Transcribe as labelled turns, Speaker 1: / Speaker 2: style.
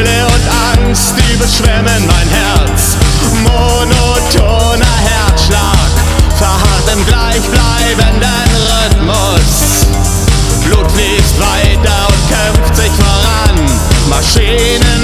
Speaker 1: Gefühle und Angst, die beschwemmen mein Herz. Monotoner Herzschlag, verharrt im gleichbleibenden Rhythmus. Blut fließt weiter und kämpft sich voran. Maschinen